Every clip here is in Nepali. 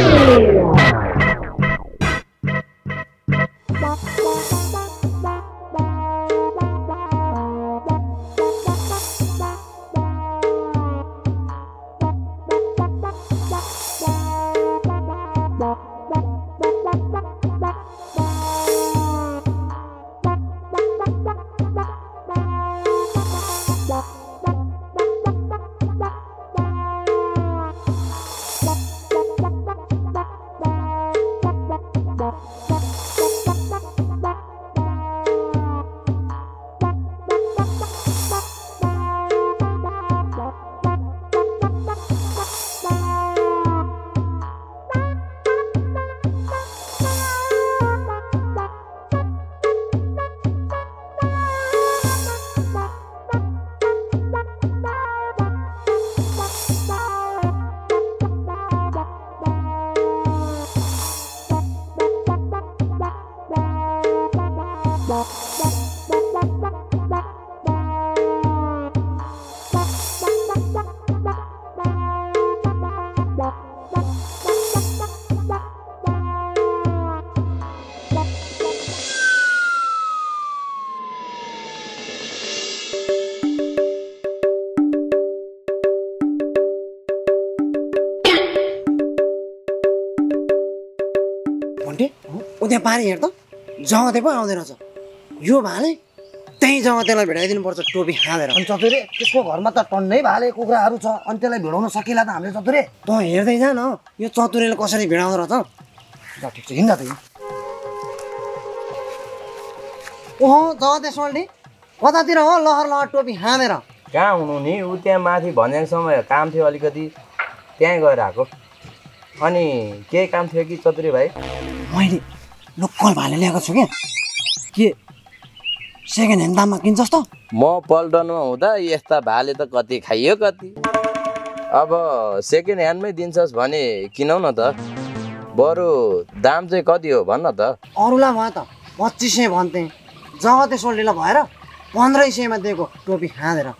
Yeah. पानी हेर त जगते पो आउँदैन रहेछ यो भाले त्यहीँ जगतेलाई भेटाइदिनुपर्छ टोपी खाँदेर अनि चतुरे त्यसको घरमा त टन्नै भाले कुखुराहरू छ अनि त्यसलाई भिडाउन सकिएला त हामीले चतुरे। त हेर्दै जा न यो चतुरेले कसरी भिडाउँदो रहेछ। ल ठिक छ हिँड्न त हिँड। ओहो जगते सोल्टी कतातिर हो? लहर लहर टोपी खाँदेर कहाँ हुनु नि? ऊ त्यहाँ माथि भनेको समय काम थियो अलिकति। त्यहीँ गएर आएको। अनि केही काम थियो कि चतुरे भाइ? मैले लोकल भाले ल्याएको छु क्या के? सेकेन्ड ह्यान्ड दाममा किन्छस् त? म पल्टनमा हुँदा यस्ता भाले त कति खाइयो कति। अब सेकेन्ड ह्यान्डमै दिन्छस् भने किनौ न त? बरु दाम चाहिँ कति हो भन्न त? अरूलाई भयो त पच्चिस सय भन्थे। जगते सोल्टीलाई भएर पन्ध्र सयमा दिएको टोपी खाँदेर।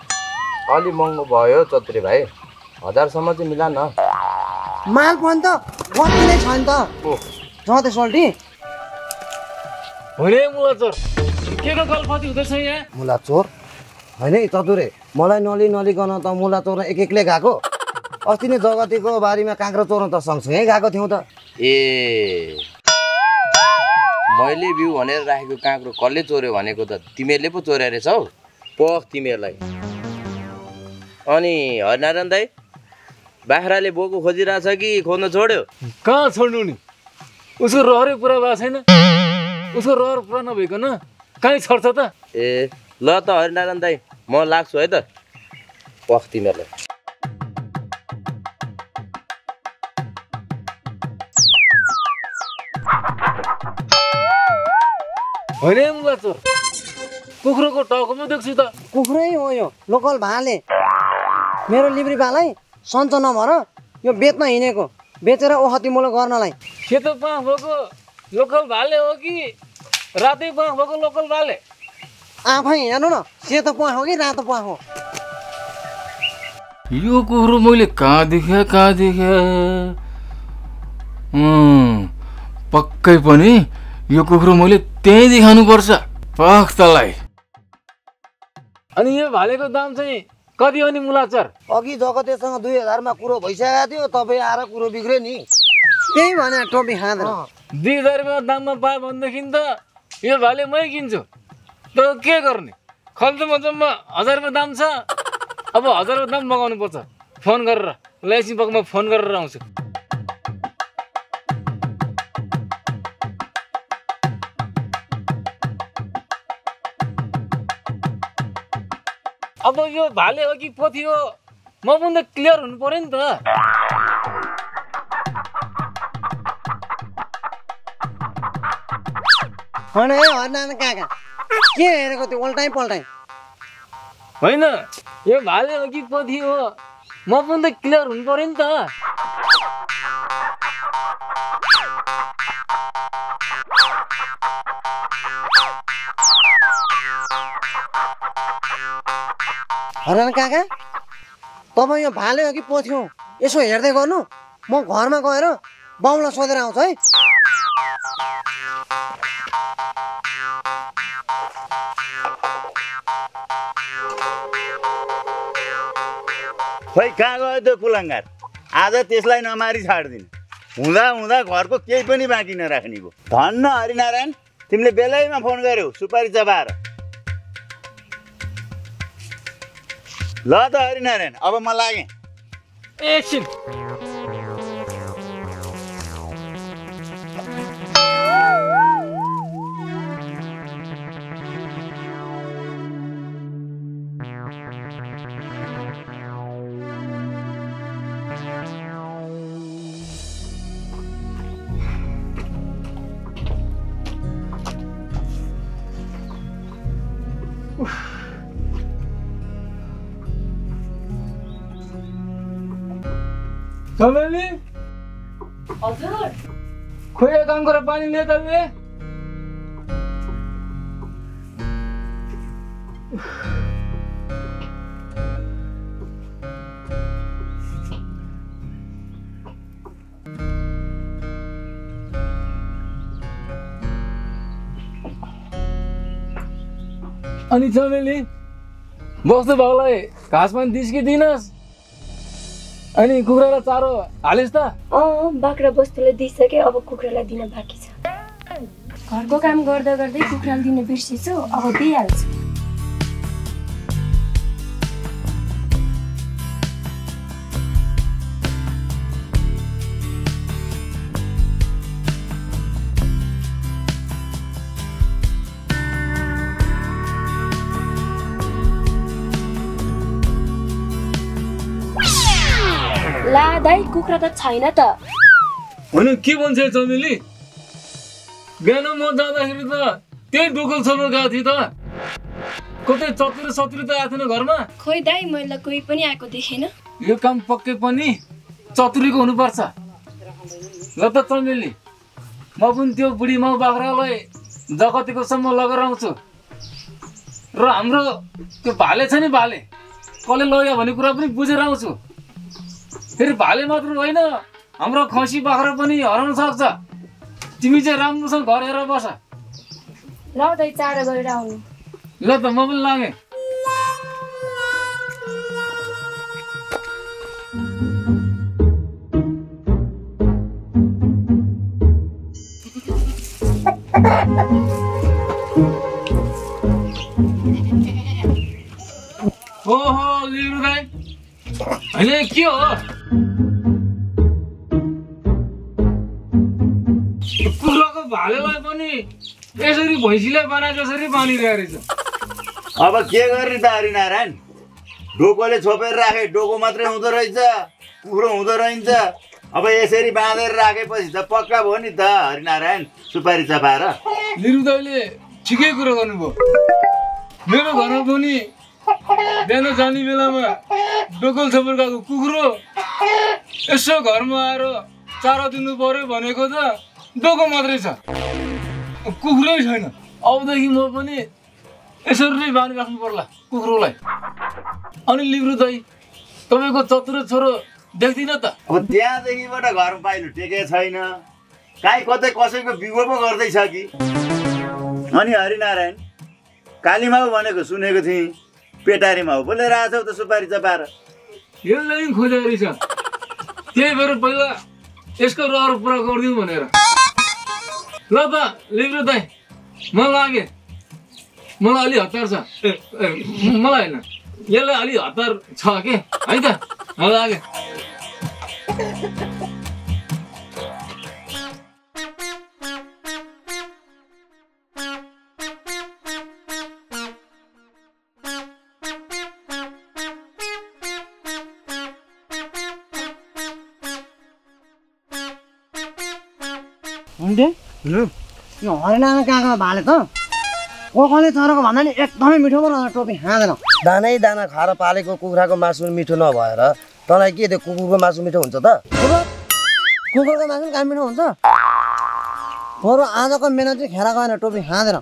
अलि महँगो भयो चतुरे भाइ। हजारसम्म चाहिँ मिला न। माल पनि त कति नै छ नि त। जगते सोल्टी को गल्फती हुँदैछ यहाँ? मुला चोर? होइन है चतुरे। मलाई नलि नलिकन त मुला चोर्न एक एक्लै गएको। अस्ति नै जगतीको बारीमा काँक्रो चोर्न त सँगसँगै गएको थियौँ त। ए। मैले बिउ भनेर राखेको काँक्रो कसले चोर्यो भनेको त तिमीहरूले पो चोर्या रहेछौ? पख तिमीहरूलाई। अनि हरिनारायण दाई बाख्राले बोको खोजिरहेछ कि खोज्न छोड्यो? कहाँ छोड्नु नि? उसको रहरै पुरा भएको छैन। उसको रहर पुरा नभइकन कहीँ छर्छ त? ए ल त हरिनारायण दाई म लाग्छु है त। पख तिमीहरूलाई होइन है मुलाचोर कुखुरोको टाउकोमा देख्छु त। कुखुरै हो यो लोकल भाले। मेरो लिब्री भालै सन्चो नभएर यो बेच्न हिँडेको। बेचेर ओखती मुलो गर्नलाई। सेतो पाँख भएको लोकल भाले हो कि? रातै पाँख भएको लोकल भाले आफै हेर्नु न सेतो प्वाख हो कि रातो प्वाख हो? यो कुखुरो मैले कहाँ देखेँ कहाँ देखेँ? पक्कै पनि यो कुखुरो मैले त्यहीँ देखाउनुपर्छ पख तलाई। अनि यो भालेको दाम चाहिँ कति हो नि मुलाचर? अघि जगतेसँग दुई हजारमा कुरो भइसकेको थियो तपाईँ आएर कुरो बिग्रियो नि। त्यही भने टोपी खाँदैन दुई हजार रुपियाँ दाममा पायो भनेदेखि त यो भाले मै किन्छु। त के गर्ने? खल्दोमा जम्मा हजार रुपियाँ दाम छ। अब हजार रुपियाँ दाम मगाउनु पर्छ फोन गरेर पकमा फोन गरेर आउँछु। अब यो भाले कि पोथी हो म पनि त क्लियर हुनु पऱ्यो नि त। काका के हेरेको त्यो उल्टाइ पल्टाइ होइन यो भाले कि पोथी हो म पनि त क्लियर हुनु पऱ्यो नि त। हरिनारायण काका तपाईँ यो भाले हो कि यसो हेर्दै गर्नु। म घरमा गएर बाउलाई सोधेर आउँछ है। त्यो कुलङ्गार। आज त्यसलाई नमारी छाडिदिनु हुँदा हुँदा घरको केही पनि बाँकी नराख्ने भयो। धन्न हरिनारायण तिमीले बेलैमा फोन गर्यौ सुपारी चबाएर। ल त हरिनारायण अब म लागेँ। एकछिन। चमेली हजुर खोइ काम गरेर पानी लिए तैँले अनि चमेली बस्नु भाउलाई घाँस पानी दिनस् अनि कुखुरालाई चारो हालिस् त। अँ बाख्रा बस्तुलाई दिइसकेँ अब कुखुरालाई दिन बाँकी छ। घरको काम गर्दा गर्दै कुखुरालाई दिन बिर्सेछु अब दिइहाल्छु। कुखुरा त छैन त। होइन के भन्छ चमेली? बिहान म जाँदाखेरि त त्यही डोकल छोपेर गएको थिएँ त। कतै चतुरी सतुरी त आएको थिएन घरमा। खोइ दाइ मैले कोही पनि आएको देखेन। यो काम पक्कै पनि चतुरीको हुनुपर्छ। ल त चमेली म पनि त्यो बुढी माउ बाख्रालाई जगतीकोसम्म लगेर आउँछु। र हाम्रो त्यो भाले छ नि भाले कसले लग्यो भन्ने कुरा पनि बुझेर आउँछु। फेरि भाले मात्र होइन। हाम्रो खसी बाख्रा पनि हराउन सक्छ। तिमी चाहिँ राम्रोसँग घर हेरेर बस। ल त म पनि लागेँ। ओहो लिरु दाइ होइन के हो? भालेलाई पनि यसरी भैँसीले बनाएको जसरी बानिरहेको रहेछ। अब के गर्ने त हरिनारायण डोकोले छोपेर राखे डोको मात्रै हुँदो रहेछ कुखुरो हुँदो रहन्छ। अब यसरी बाँधेर राखेपछि त पक्का भयो नि त हरिनारायण सुपारी चपाएर निरु दाइले ठिकै कुरो गर्नुभयो। मेरो घरमा पनि बिहान जाने बेलामा डोकल छोपेर गएको कुखुरो यसो घरमा आएर चारो दिनु पर्यो भनेको त डोको मात्रै छ कुखुरै छैन। अबदेखि म पनि यसरी नै बाँधिराख्नु पर्ला कुखुरोलाई। अनि लिब्रु दाई तपाईँको चतुरो छोरो देख्दिनँ त। अब त्यहाँदेखिबाट घर पाइलो टेकेको छैन। काहीँ कतै कसैको बिगो पो गर्दैछ कि? अनि हरिनारायण कालीमाउ भनेको सुनेको थिएँ। पेटारी माउ पो लिएर आएछौ त सुपारी चपाएर। यसले पनि खोजेको रहेछ। त्यही भएर पहिला यसको रहर पुरा गरिदिउँ भनेर। ल त लिब्रो दाई म लागेँ मलाई अलि हतार छ मलाई होइन यसलाई अलि हतार छ के है त म लागेँ हुन्थे यो हरिनारायण काकामा भाले त? कोकले चराको भन्दा नि एकदमै मिठो पो रहेछ टोपी खाँदैन दानै दाना खाएर पालेको कुखुराको मासु मिठो नभएर तँलाई के त्यो कुकुरको मासु मिठो हुन्छ त? कुकुरको मासु पनि काम मिठो हुन्छ। बरु आजको मेहनत चाहिँ खेर गएन टोपी खाँदैन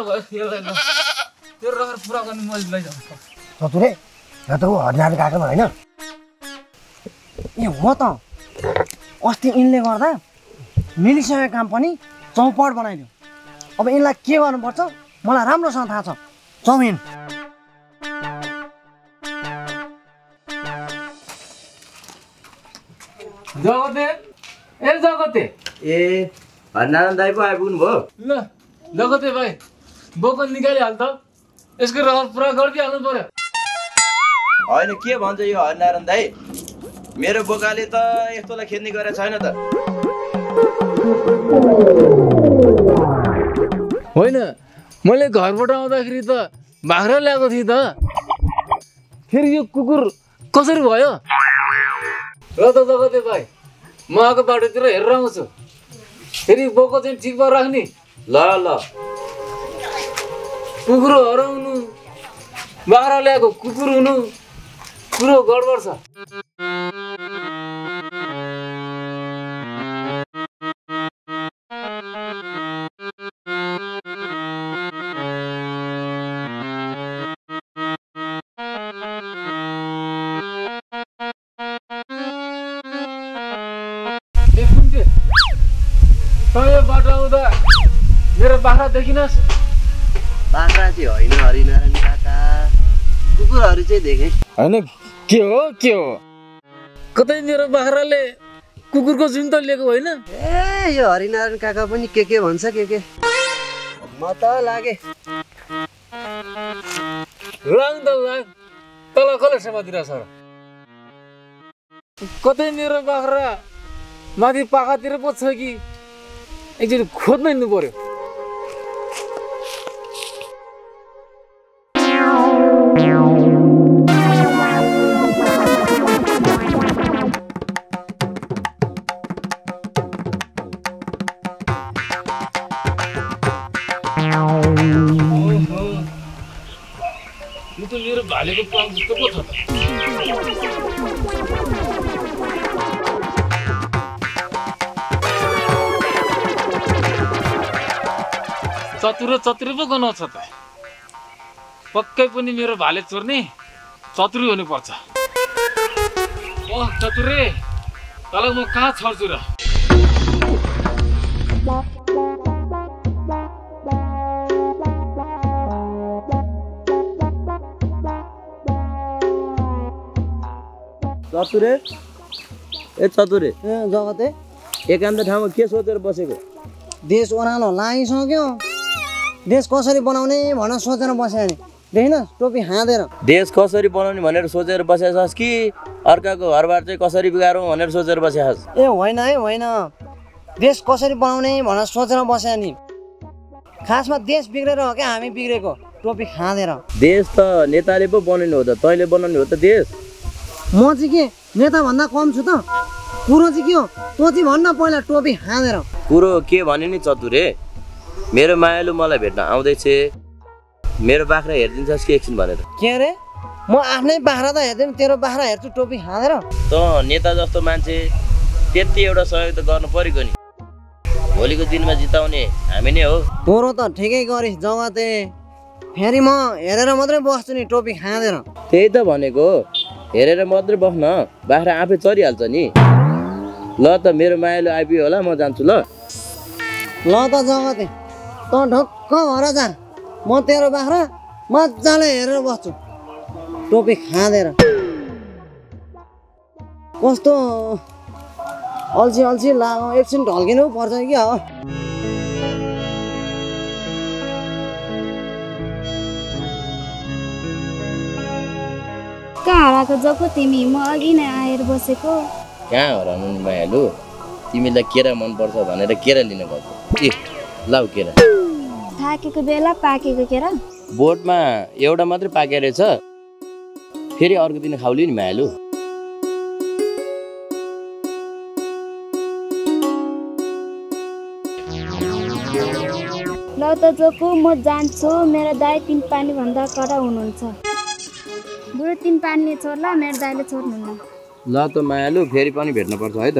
हतार भयो यसलाई ल त्यो रहर पुरा गर्ने मैले लैजाउँ चतुरे यो त ऊ काका होइन ए हो त अस्ति यिनले गर्दा मिलिसकेको काम पनि चौपट बनाइदियो अब यिनलाई के गर्नुपर्छ मलाई राम्रोसँग थाहा छ चाउमिन जगते ए जगते ए हरिनारायण दाई पो आइपुग्नु भयो ल जगते भाइ बोकन निकालिहाल त यसको रहर पुरा गरिदिइहाल्नु पर्यो। होइन के भन्छ यो हरिनारायण दाई? मेरो बोकाले त यस्तोलाई खेद्ने गरेको छैन त। होइन मैले घरबाट आउँदाखेरि त बाख्रा ल्याएको थिएँ त। फेरि यो कुकुर कसरी भयो? र त जगते भाइ। म आएको बाटोतिर हेरेर आउँछु। फेरि बोको चाहिँ ठिक भएर राख्ने। ल ल। कुकुर हराउनु बाख्रा ल्याएको कुकुर हुनु कुरो गडबड छ। बाटो आउँदा मेरो बाख्रा देखिनस्। बाख्रा चाहिँ होइन हरिनारायण काका। कुकुरहरू चाहिँ देखेँ। होइन के हो के हो? कतै मेरो बाख्राले कुकुरको जुन त लिएको होइन? ए यो हरिनारायण काका पनि के के भन्छ के के? म त लागे। लाङ त लाङ तल कसले सेवा दिइरहेछ र? कतै मेरो बाख्रा माथि पाखातिर पो छ कि एकचोटि खोज्न हिँड्नु पर्यो। चतुरो पो गनाउँछ त। पक्कै पनि मेरो भाले चोर्ने चतुरी हुनुपर्छ। ओह चतुरे तँलाई म कहाँ छर्छु र? चतुरे ए चतुरे ए जगते। एकान्त ठाउँमा के सोचेर बसेको? देश ओह्रालो लागिसक्यो देश कसरी बनाउने भनेर सोचेर बस्यो नि। देखिन टोपी हाँदेर। देश कसरी बनाउने भनेर सोचेर बसेछस् कि अर्काको घरबार चाहिँ कसरी बिगारौँ भनेर सोचेर बसेछस्? ए होइन है होइन। देश कसरी बनाउने भनेर सोचेर बस्यो नि। खासमा देश बिग्रेर हो क्या हामी बिग्रेको टोपी खाँदेर देश त नेताले पो बनाउनु हो त तैँले बनाउने हो त देश। म चाहिँ के नेताभन्दा कम छु त। कुरो चाहिँ के हो? तँ चाहिँ भन्न पहिला टोपी खाँदेर कुरो के भने नि चतुरे? मेरो मायालु मलाई भेट्न आउँदैछ। मेरो बाख्रा हेरिदिन्छस् कि एकछिन भनेर। के अरे म आफ्नै बाख्रा त हेर्दैन तेरो बाख्रा हेर्छु टोपी खाँदेर त नेता जस्तो मान्छे त्यति एउटा सहयोग त गर्नु परेको नि। भोलिको दिनमा जिताउने हामी नै हो। तोरो त ठिकै गरिस् जगते फेरि म हेरेर मात्रै बस्छु नि टोपी खाँदेर त्यही त भनेको हेरेर मात्रै बस्न बाख्रा आफै चरिहाल्छ नि। ल त मेरो मायालु आइपुग्यो होला म जान्छु ल। ल त जगते तँ ढक्क भएर जा। म तेरो बाख्रा मजाले हेरेर बस्छु। टोपी खाँदेर। कस्तो? अल्छी अल्छी लाग्यो एकछिन ढल्किनु पर्छ कि हो? कहाँ हराएको जको तिमी? म अघि नै आएर बसेको। कहाँ हराउनु नि मायालु तिमीलाई केरा मनपर्छ भनेर केरा लिन गएको ए लाउ केरा थाकेको बेला पाकेको केरा बोटमा एउटा मात्रै पाके रहेछ। फेरि अर्को दिन खाउली नि मायालु। ल त जोको म जान्छु। मेरो दाई तिन पानी भन्दा कडा हुनुहुन्छ। बरु तिन पानीले छोड्ला मेरो दाईले छोड्नुहुन्न। ल त मायालु फेरि पनि भेट्नुपर्छ है त।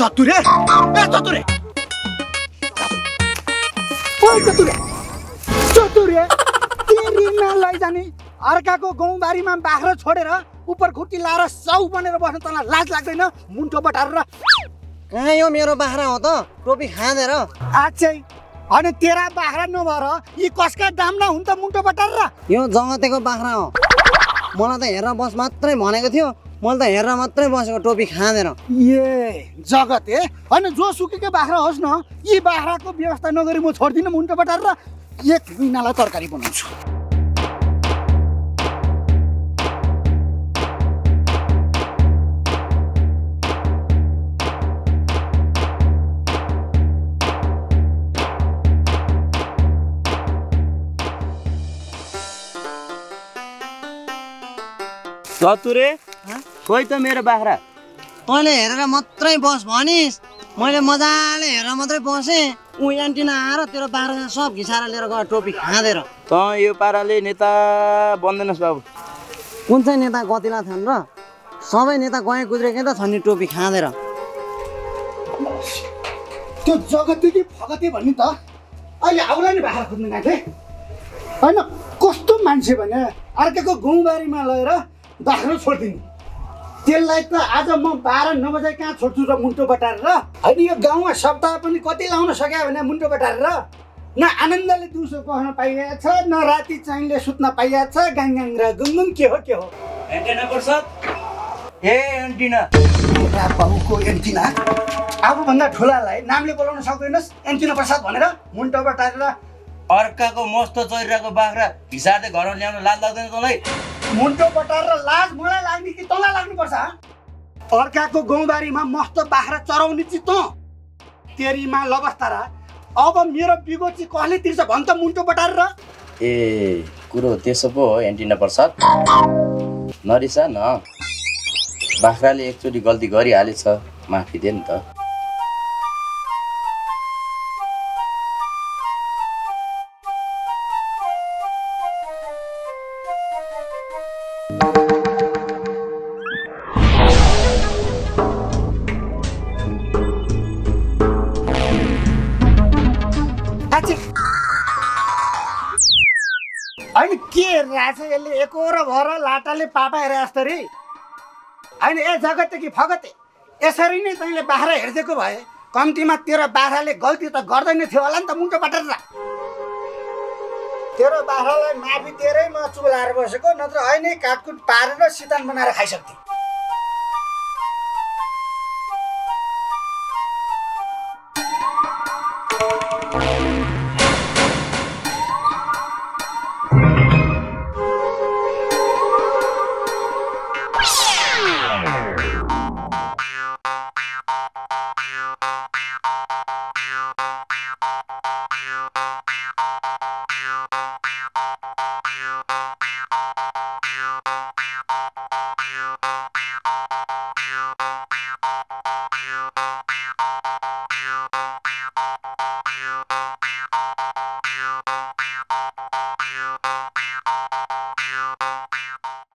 ए चतुरे ए चतुरे ओ चतुरे चतुरे तेरिमा लैजाने अर्काको गाउँबारीमा बाख्रा छोडेर उपर खुट्टी लाएर साउ बनेर बस्न तँलाई लाज लाग्दैन मुन्टो बटारेर कहाँ यो मेरो बाख्रा हो त टोपी खाँदेर आच्छै अनि तेरा बाख्रा नभएर यी कसका दाम न हुन् त मुन्टो बटारेर यो जगतेको बाख्रा हो मलाई त हेरेर बस मात्रै भनेको थियो मैले त हेरेर मात्रै बसेको टोपी खाँदेर ए जगत ए होइन जो सुकेकै बाख्रा होस् न यी बाख्राको व्यवस्था नगरी म छोड्दिनँ मुन्टो बटारेर एक महिनालाई तरकारी बनाउँछु। चतुरे खोइ त मेरो बाख्रा। तैँले हेरेर मात्रै बस भनिस्। मैले मजाले हेरेर मात्रै बसेँ। ऊ एन्टिना आएर तेरो बाख्रा सब घिसाएर लिएर गयो टोपी खाँदेर। त यो पाराले नेता बन्दैनस् बाबु। कुन चाहिँ नेता गतिला छन् र? सबै नेता गए गुज्रेकै त छन् नि टोपी खाँदेर। त्यो जगतदेखि फगते भन्ने त? अहिले आउला नि बाख्रा खोज्नु गएको थिएँ होइन कस्तो मान्छे भने अर्काको गाउँबारीमा लगेर बाख्रा छोडिदिने। त्यसलाई त आज म बाह्र नौ बजे कहाँ छोड्छु र मुन्टो बटारेर? होइन यो गाउँमा सप्ताह पनि कति लाउन सक्यो भने मुन्टो बटारेर? न आनन्दले दिउँसो पाइरहेको छ न राति चाहिँले सुत्न पाइरहेको छ गाङ गाङ र गुङगुङ के हो के हो? एन्टेना प्रसाद। ए एन्टिना। आफूभन्दा ठुलालाई नामले बोलाउन सक्दैनस् एन्टिना प्रसाद भनेर मुन्टो बटारेर अर्काको मस्त चरिरहेको बाख्रा हिसाबले घरमा ल्याउन लाज लाग्दैन तँलाई। मुन्टो बटारेर लाज मलाई लाग्ने कि तँलाई लाग्नुपर्छ? अर्काको गाउँबारीमा मस्त बाख्रा चराउने चाहिँ तँ तेरीमा लबस्ता र। अब मेरो बिगो चाहिँ कसले तिर्छ भन् त मुन्टो बटारेर ए कुरो त्यसो पो हो एन्टिना प्रसाद। नरिसा न बाख्राले एकचोटि गल्ती गरिहालेछ माफी दे नि त। आच्छे। होइन के रहेछ यसले एकोरो भएर लाटाले पापा हेरे रे? होइन ए जगते कि फगते? यसरी नै तैँले बाख्रा हेरिदिएको भए कम्तीमा तेरो बाख्राले गल्ती त गर्दैन थियो होला नि त मुन्टो बटेर तेरो बाख्रालाई माफी तेरै म चुलाएर बसेको नत्र होइन काटकुट पारेर सितान बनाएर खाइसक्थेँ।